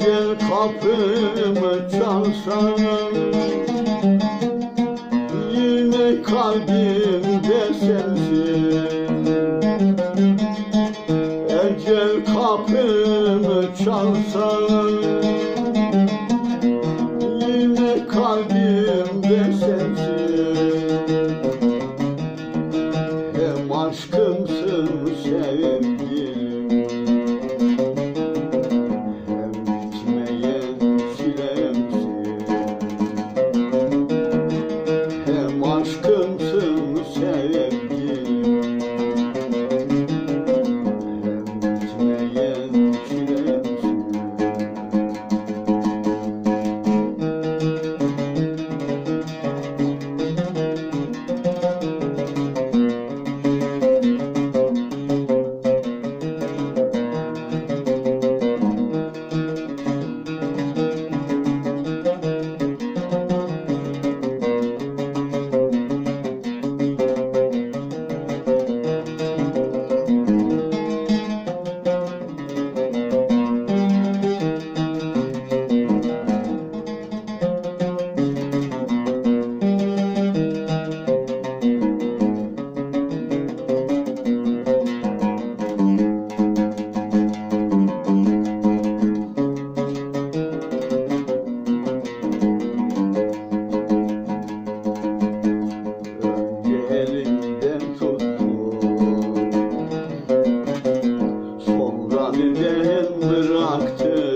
Gel kapımı çalsana Yine kalbim Kalbimi bıraktı.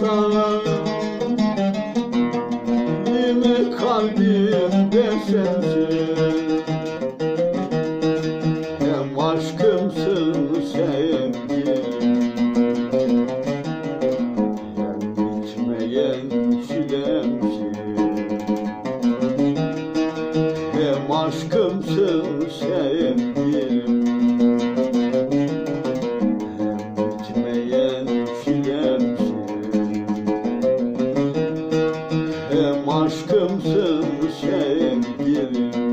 sana Nime kalbim ben Hem aşkımsın sevgilim Hem bitmeyen çilemsin. Hem aşkımsın sevgilim Benim aşkımsın sevgilim.